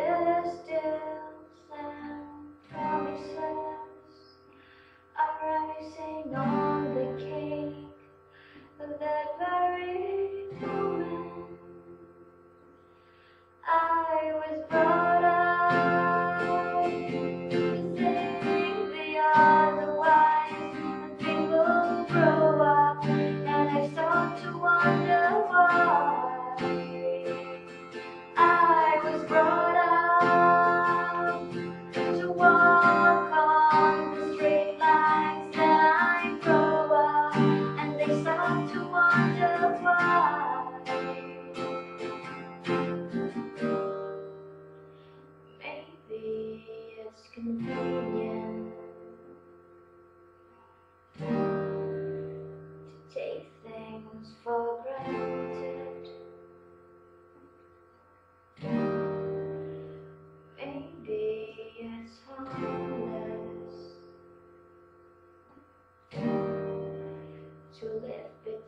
still, still.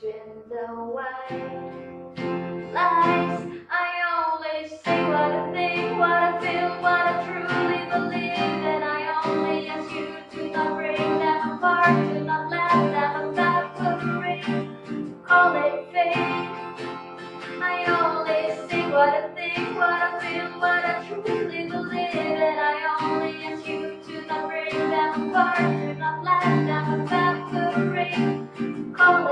dreams away. Lies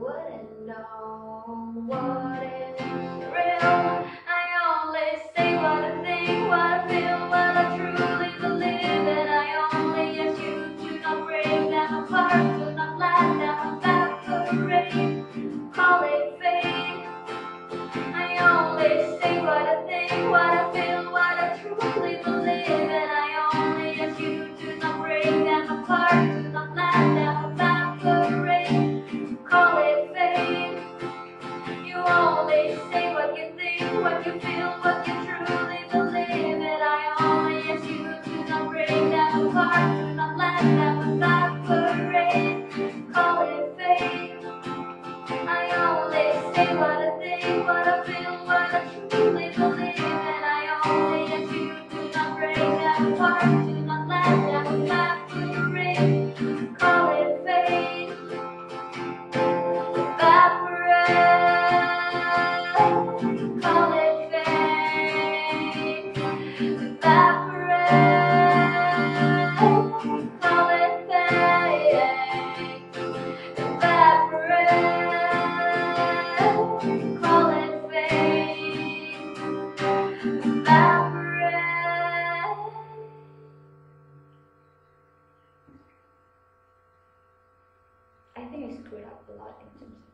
wouldn't know what is real. I only say what I think, what I feel, what I truly believe, and I only ask you to not break them apart. you feel, what you feel. the life instance.